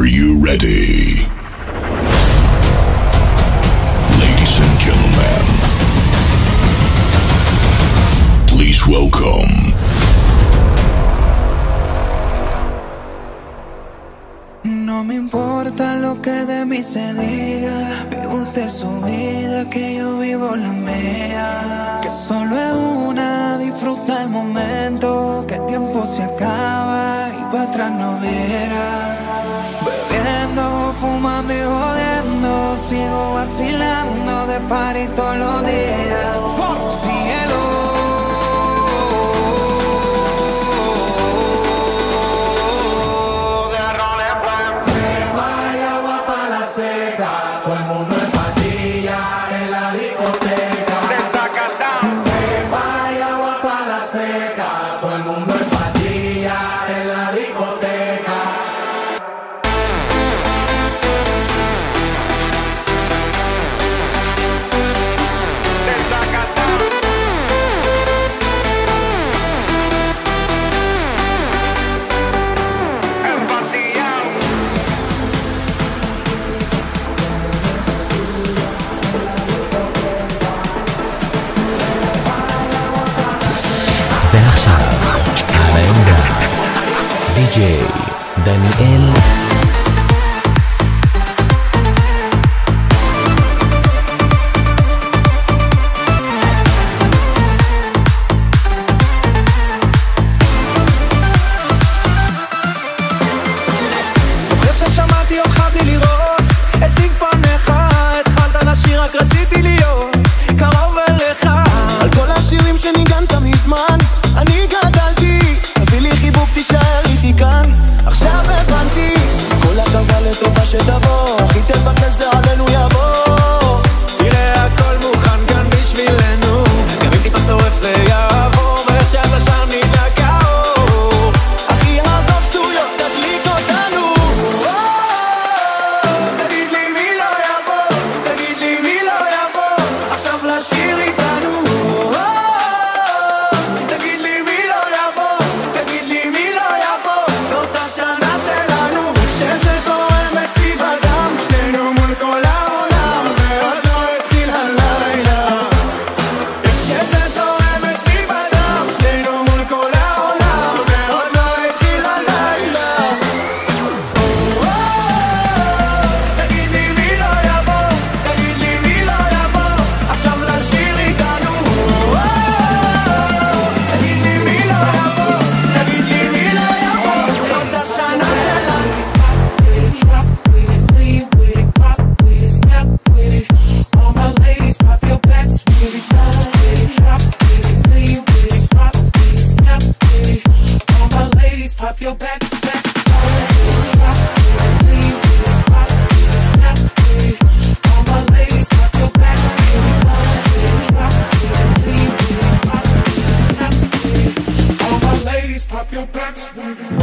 Are you ready? Ladies and gentlemen, please welcome. No me importa lo que de mí se diga, vive usted su vida, que yo vivo la mía. Que solo es una, disfruta el momento, que el tiempo se acaba y para atrás no verás grande jodiendo, sigo vacilando de party todos los días. Daniel. That's what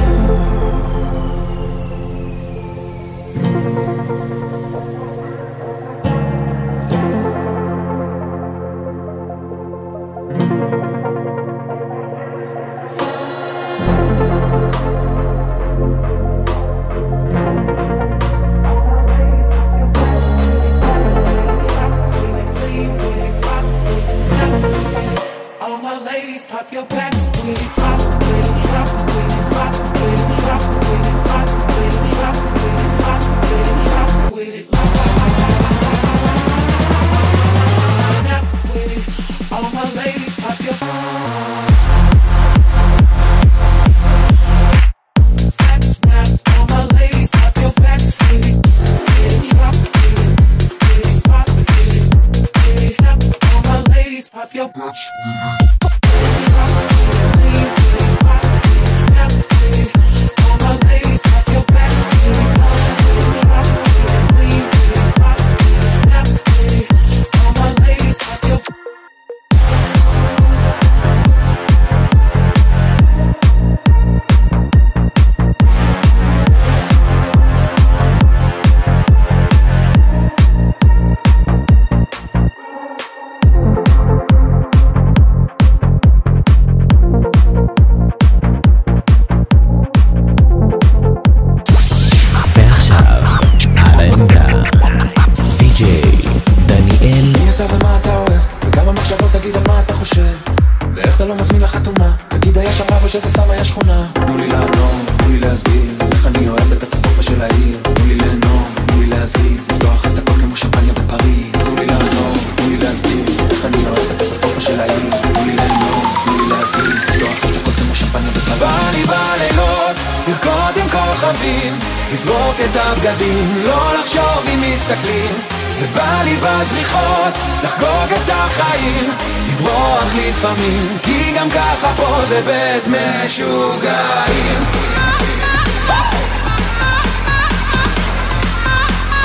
חושב? ואיך אתה לא מזמין לחתונה? תגיד היה שם רב שזה סתם היה שכונה. תנו לי לאדום, תנו לי להסביר איך אני אוהב את הקטסטרופה של העיר. תנו לי ליהנות, תנו לי להזיז לפתוח את הכל כמו שמפניה בפריז. תנו לי לאדום, תנו לי להסביר איך אני אוהב את הקטסטרופה של העיר. תנו לי ליהנות, תנו לי להזיז לפתוח את הכל כמו שמפניה בפריז. בא לי בלילות, לרקוד עם כוכבים לזרוק את הבגדים, לא לחשוב אם מסתכלים. ובא לי בזריחות לחגוג את החיים לברוח לפעמים כי גם ככה פה זה בית משוגעים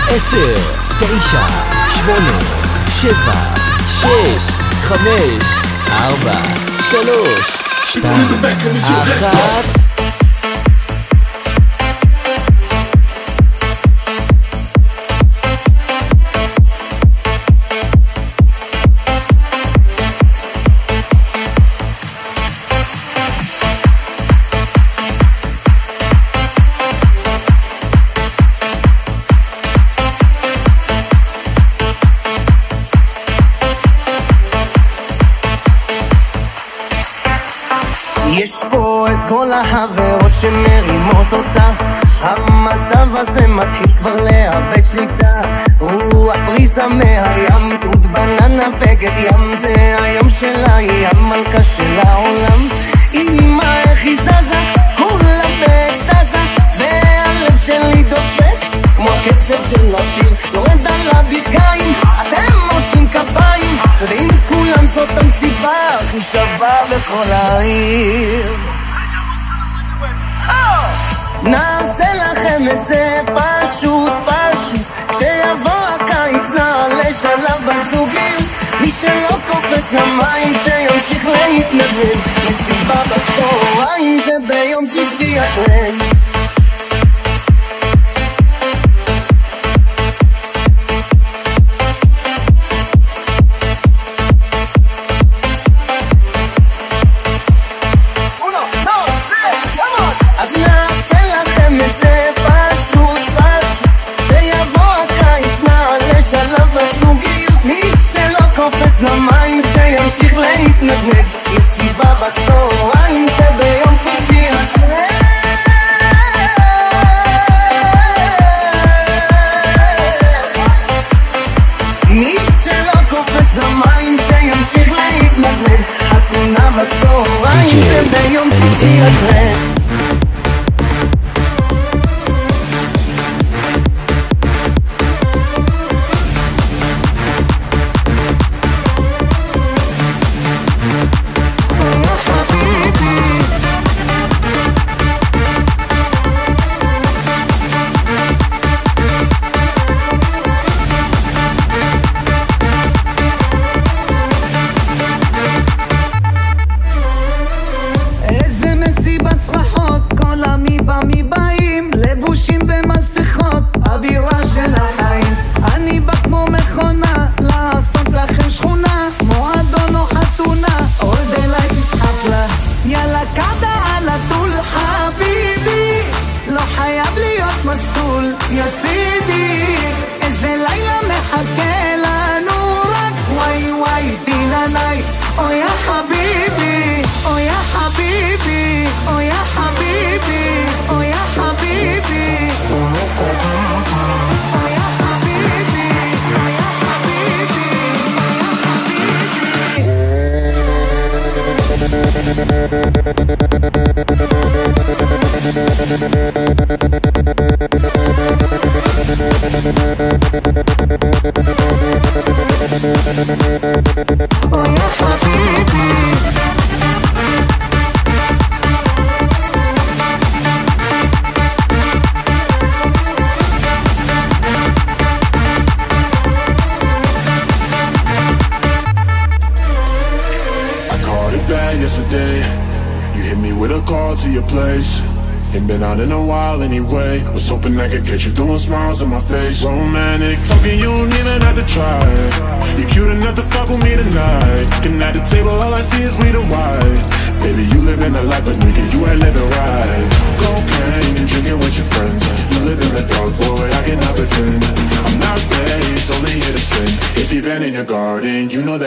עשר, תשע, שמונה, שבע, שש, חמש, ארבע, שלוש, שתיים, אחת. בכל העיר. נעשה לכם את זה פשוט פשוט. כשיבוא הקיץ נעלה שלב בזוגיות מי שלא קופץ למים שימשיך להתנדב. מסיבה בצהריים זה ביום שישי אחרי למים שימשיך להתנדנד. מסיבה בצהריים זה ביום שישי מי שלא קופץ למים שימשיך להתנדנד חתונה בצהריים DJ זה ביום שישי אחרי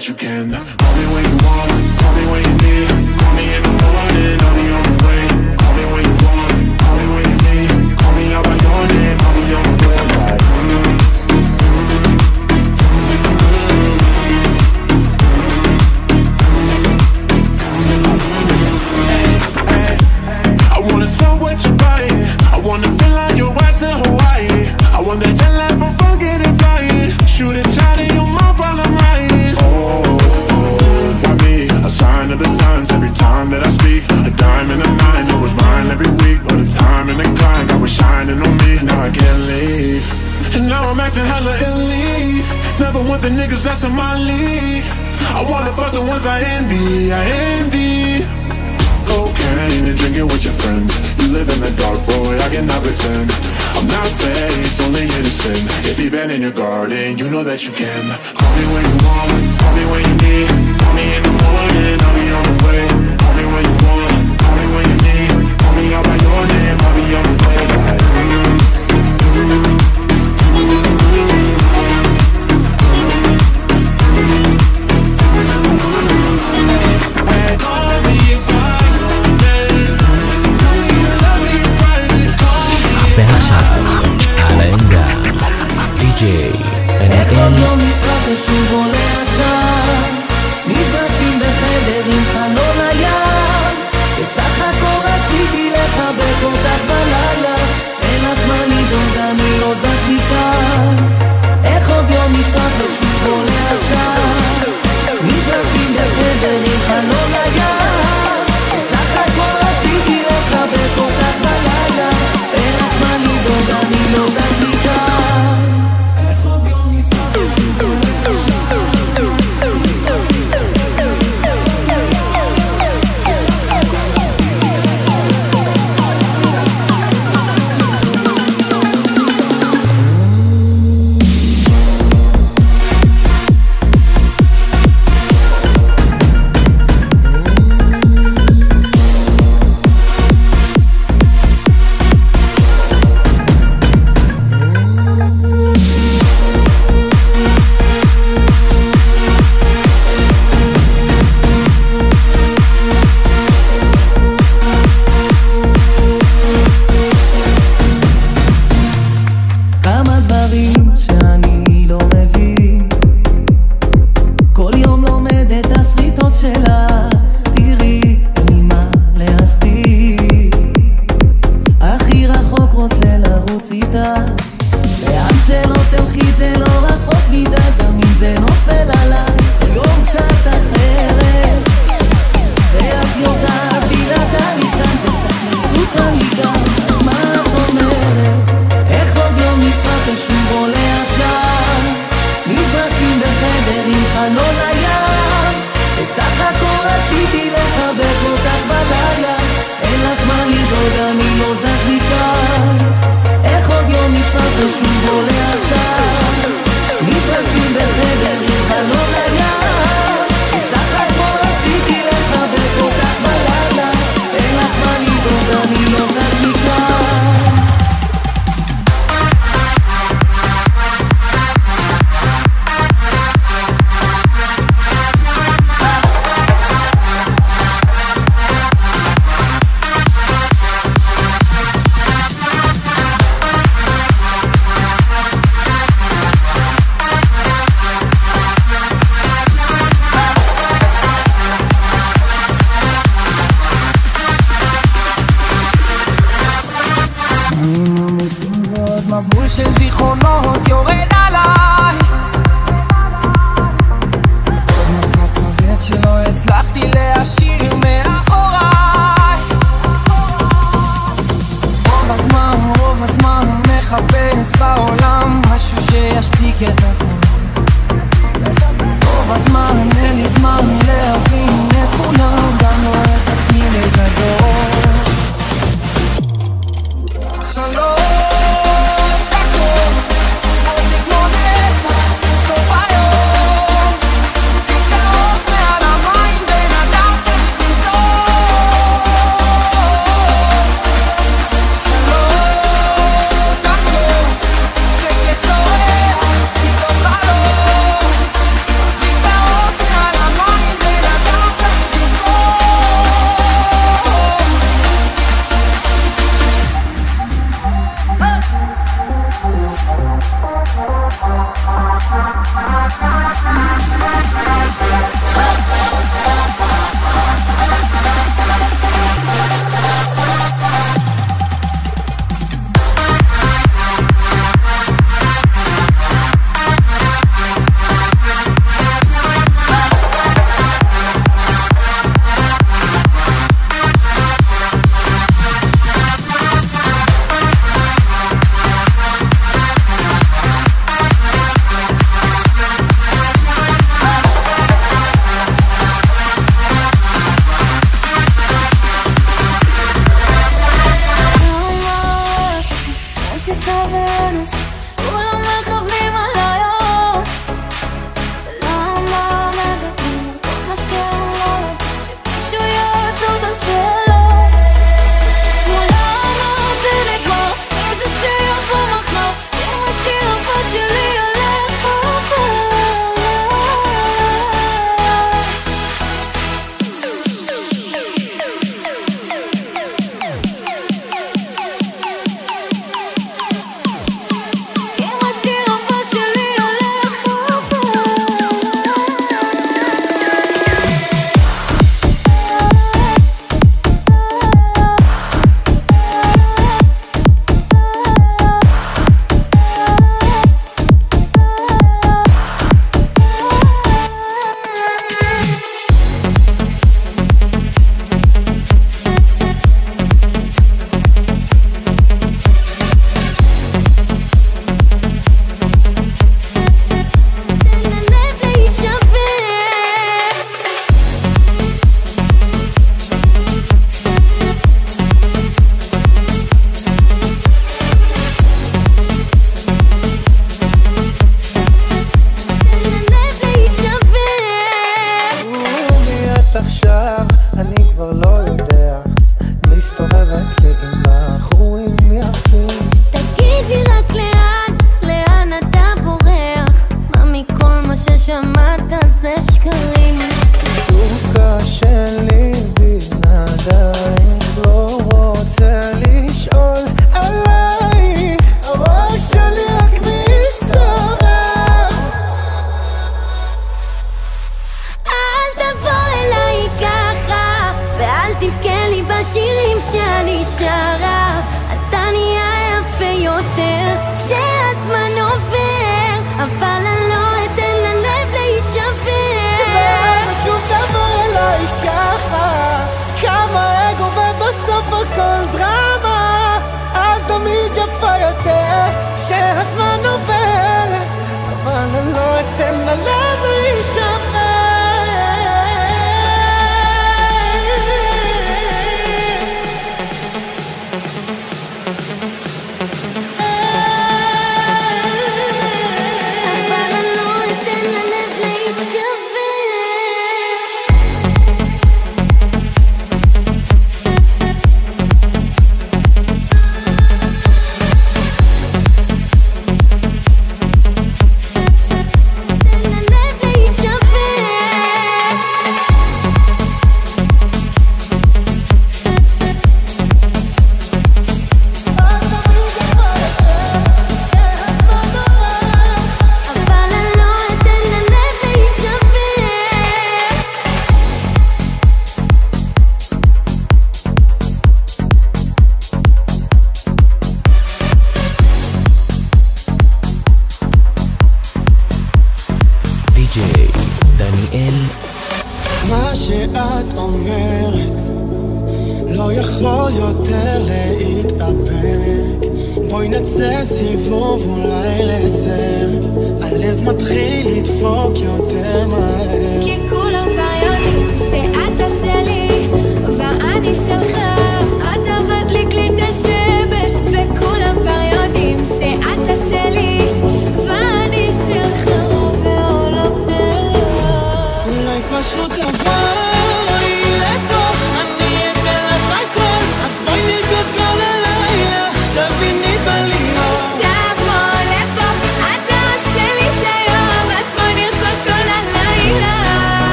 that you can. Cause I envy, I envy. Cocaine and drinking with your friends. You live in the dark, boy, I cannot pretend. I'm not faced, only innocent. If you've been in your garden, you know that you can. Call me when you want, call me when you need.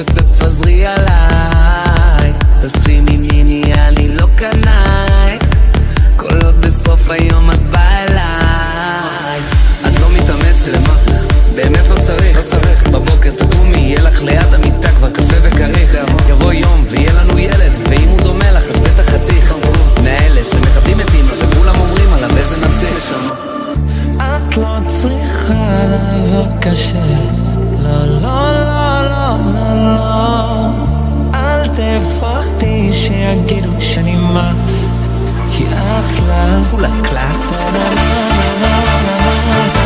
ותפזרי עליי. תשימי מיני, אני לא קנאי. כל עוד בסוף היום את באה אליי. את לא מתאמץ למה? באמת לא צריך, לא צריך. בבוקר תקומי, יהיה לך ליד המיטה כבר קפה וכריך. יבוא יום ויהיה לנו ילד, ואם הוא דומה לך אז בטח חתיך. מאלה שמכבדים את אימא וכולם אומרים עליו איזה נשיא. את לא צריכה לעבוד קשה. לה לה לה לה לה לה אל תפחדי שיגידו שאני מס כי את קלאס אולי קלאס לה לה לה לה לה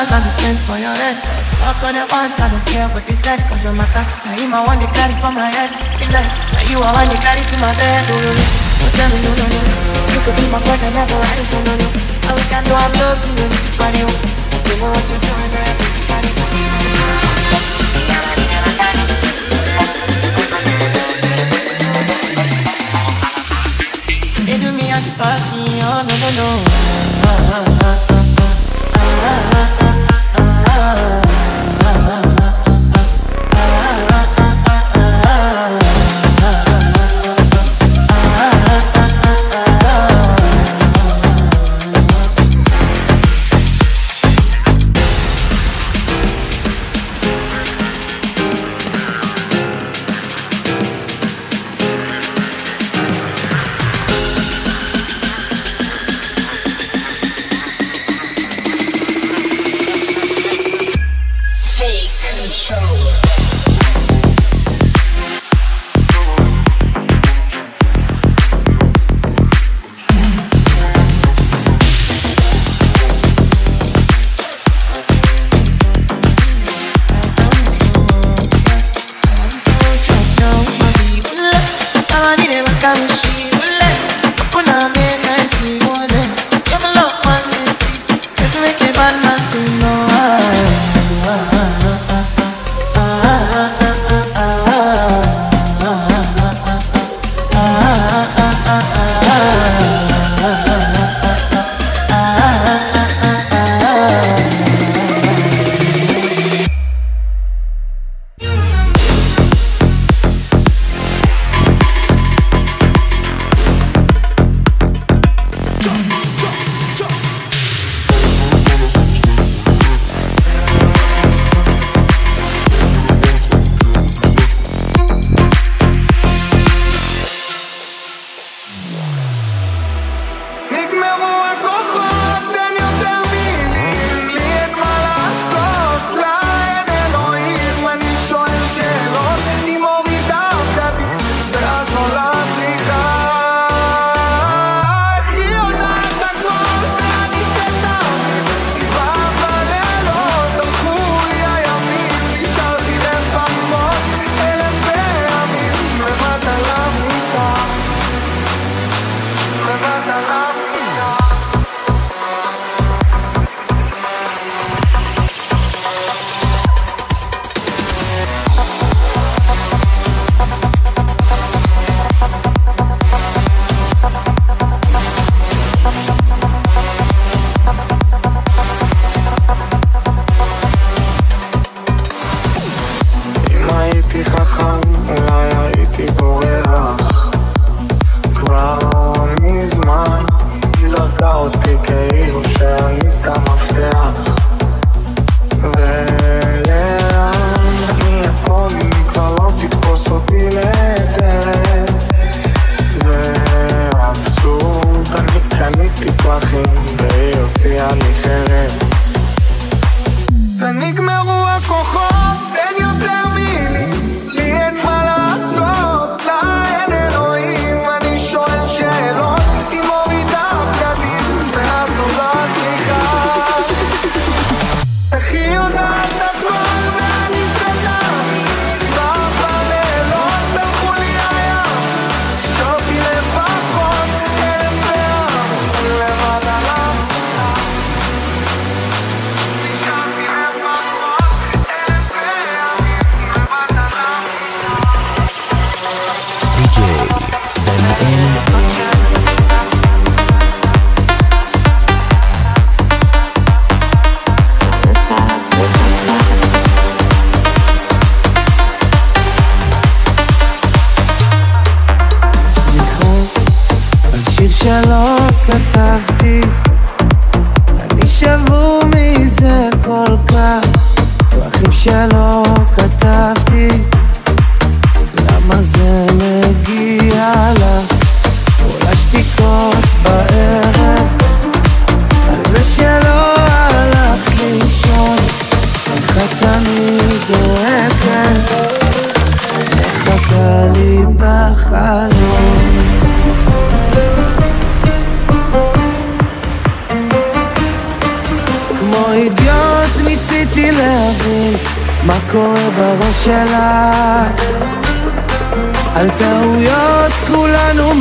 dollars and the strength for your head. Talk on your wants, I don't care what they said. Cause your matter, now you my one they carry for my head. Now you are one they carry to my bed. Oh, don't tell me no, no, no. You could be my boy, I never had so no, no. I wish I knew I'm loving you, this is funny. You know what you're doing, man. They do me a party, oh no no no. Uh, uh, uh.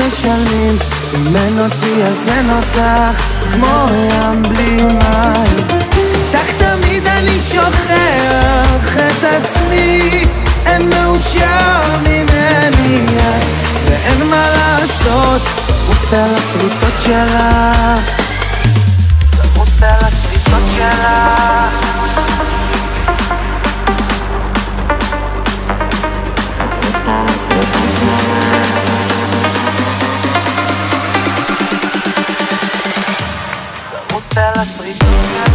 משלמים. אם אין אותי אז אין אותך כמו ים בלי מים. איתך תמיד אני שוכח את עצמי. אין מאושר ממני ואין מה לעשות. שרוט על השריטות שלך שרוט על השריטות שלך שרוט על השריטות שלך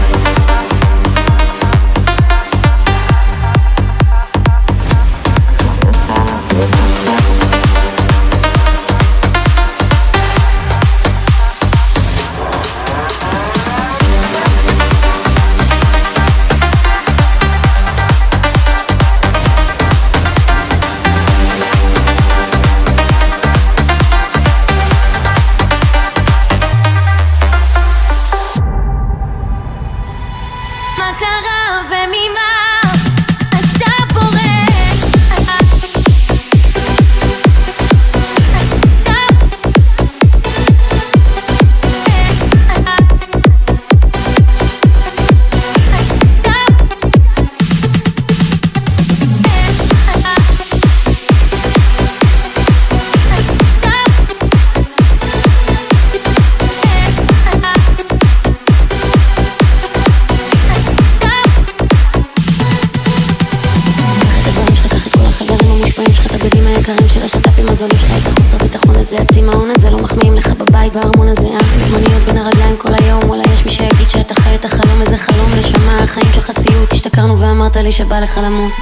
הבגדים היקרים של השת"פים הזולים שלך, את החוסר ביטחון הזה, הצמאון הזה, לא מחמיאים לך בבית בארמון הזה, אה? דוגמניות בין הרגליים כל היום, וואלה יש מי שיגיד שאתה חי את החלום, איזה חלום נשמה, החיים שלך סיוט, השתכרנו ואמרת לי שבא לך למות.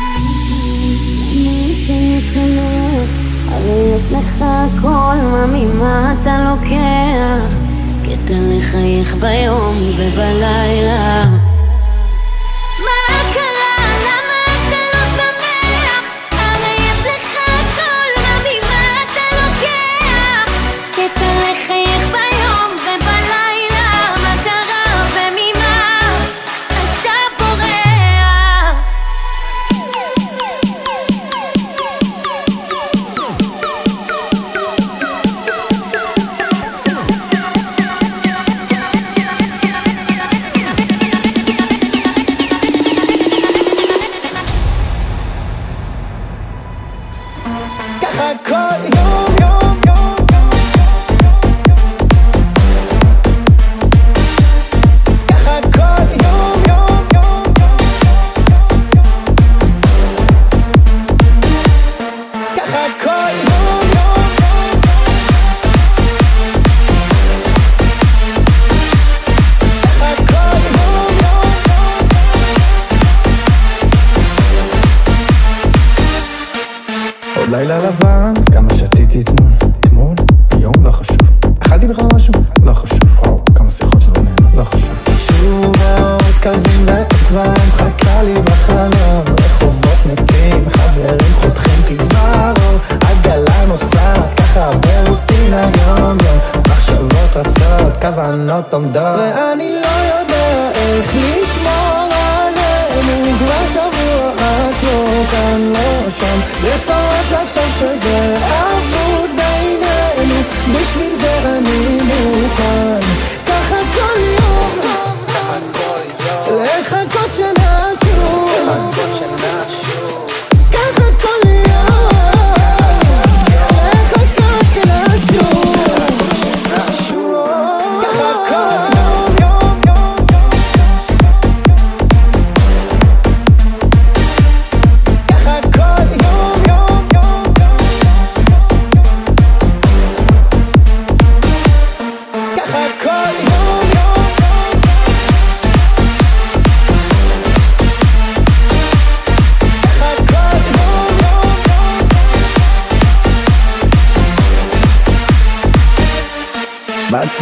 הרי יש לך הכל, מה ממה אתה לוקח? קטע לחייך ביום ובלילה I'm I'm. But I need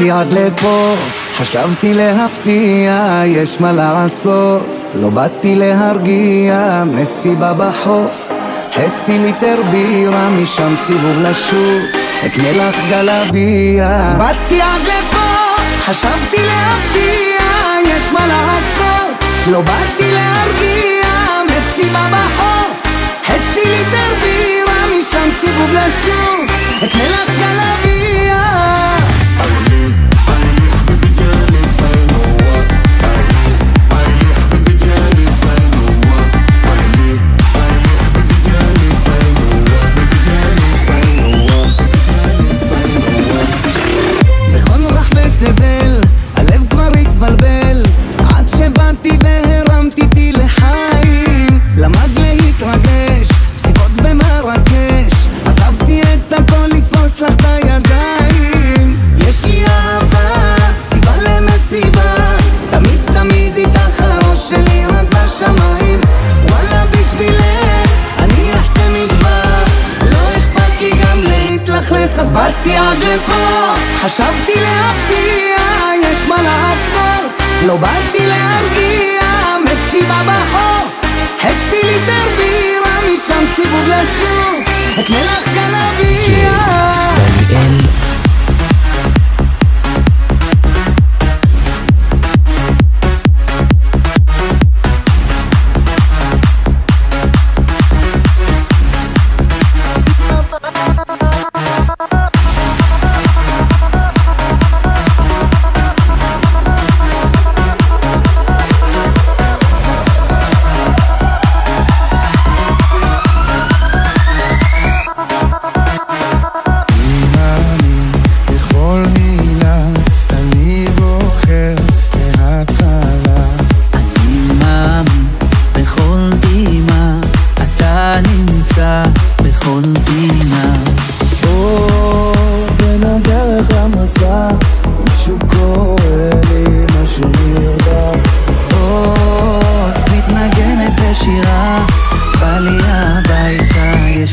הגעתי עד לפה, חשבתי להפתיע, יש מה לעשות. לא באתי להרגיע, מסיבה בחוף. חצי ליטר בירה, משם סיבוב לשוק. אקנה לך גלביה. באתי עד לפה, חשבתי להפתיע, יש מה לעשות. לא באתי להרגיע, מסיבה בחוף. חצי ליטר בירה, משם סיבוב לשוק. אקנה לך גלביה.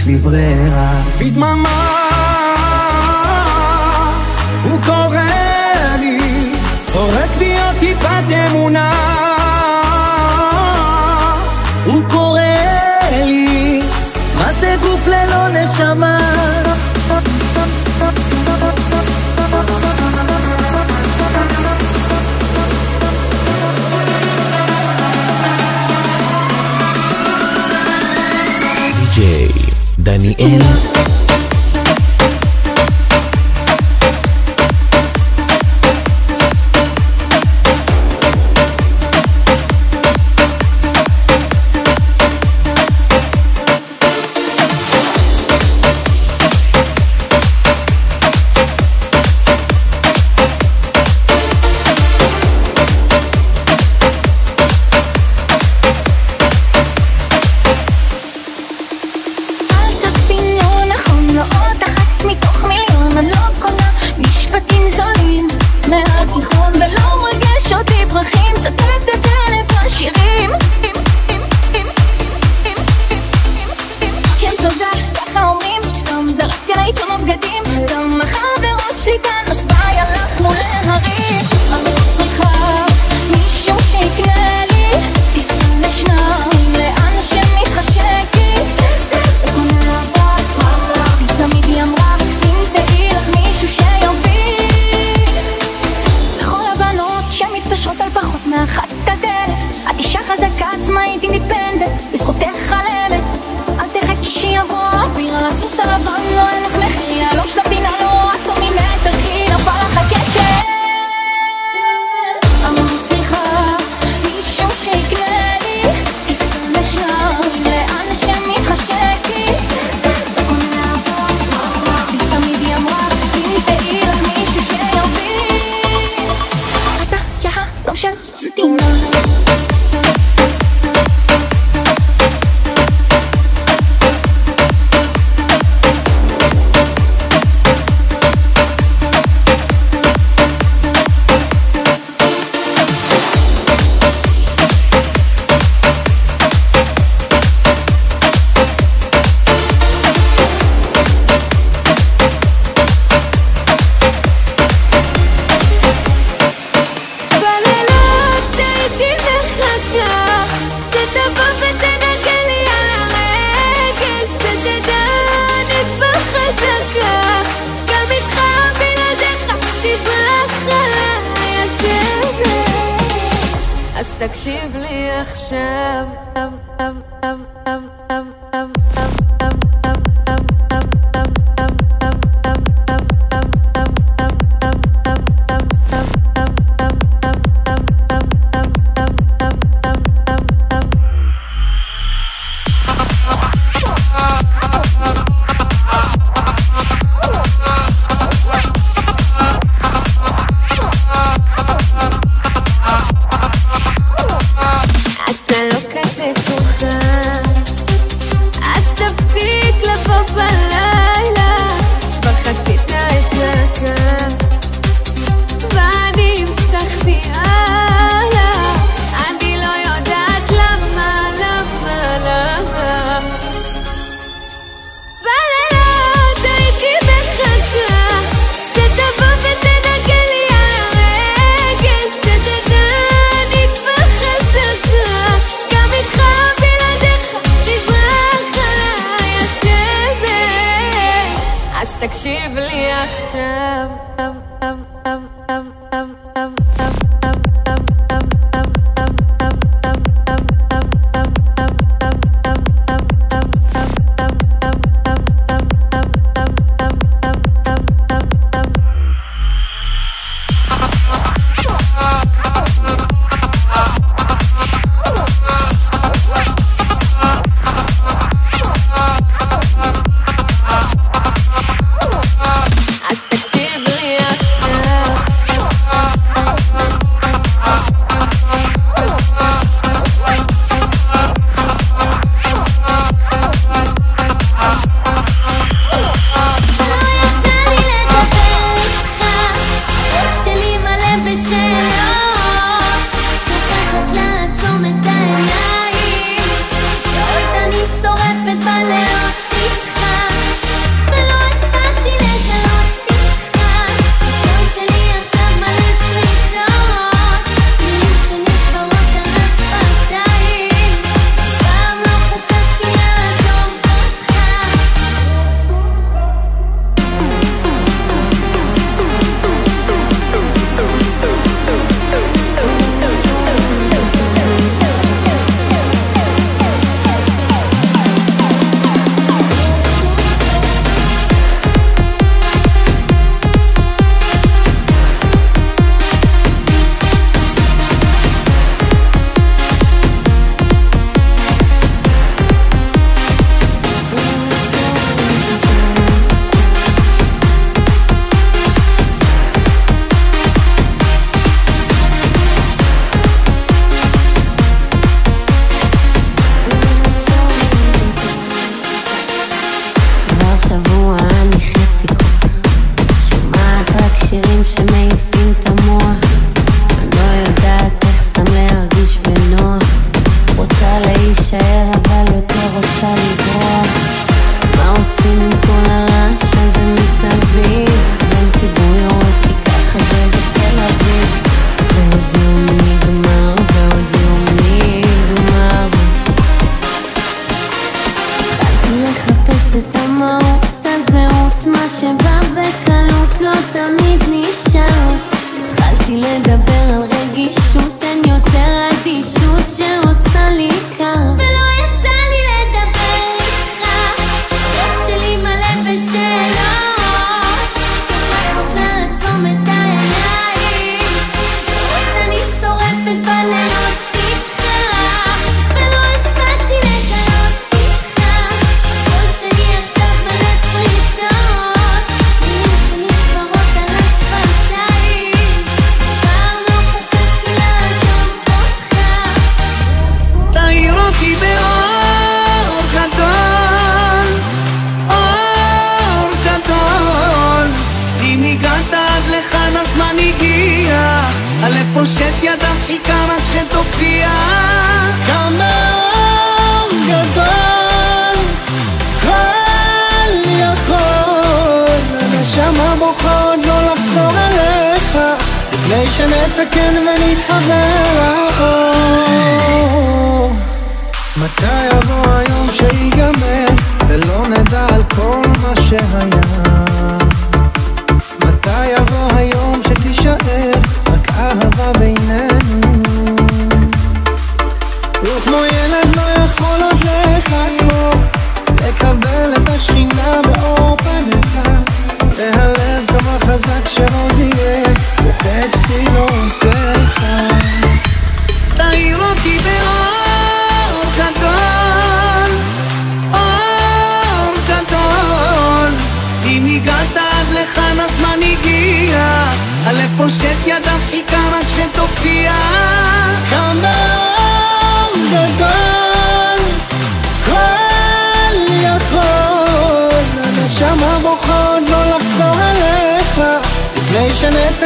לי ברירה. בדממה חולשות על פחות מאחת.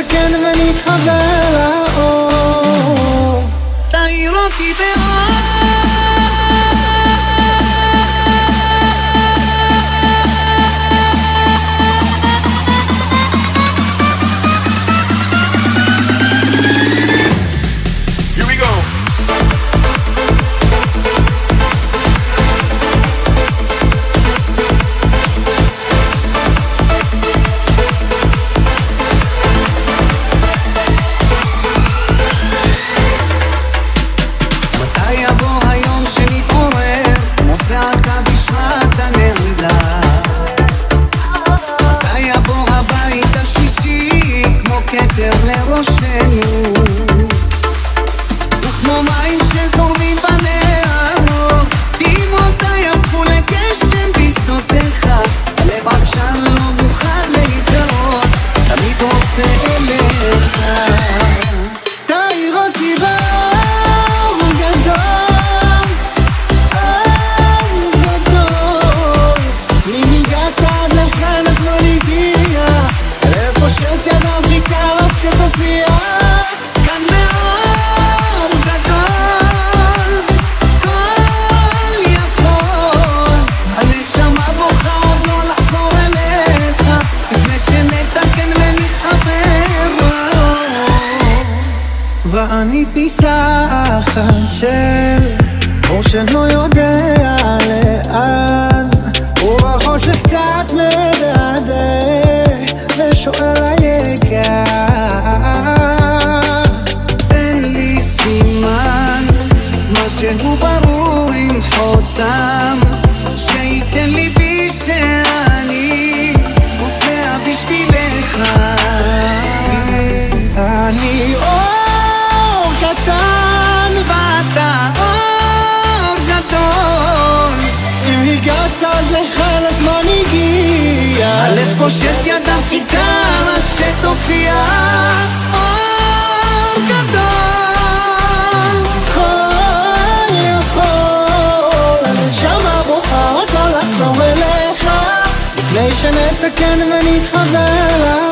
kendime nit van פושט ידם כיכר עד שתופיע אור גדול. כל יכול, הנשמה בוכה עוד לא לחזור אליך, לפני שנתקן ונתחבר